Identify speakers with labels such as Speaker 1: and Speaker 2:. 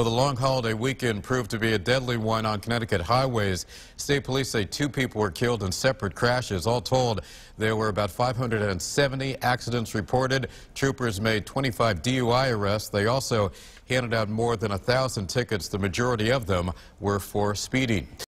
Speaker 1: Well, the long holiday weekend proved to be a deadly one on Connecticut highways. State police say two people were killed in separate crashes. All told, there were about 570 accidents reported. Troopers made 25 DUI arrests. They also handed out more than a thousand tickets. The majority of them were for speeding.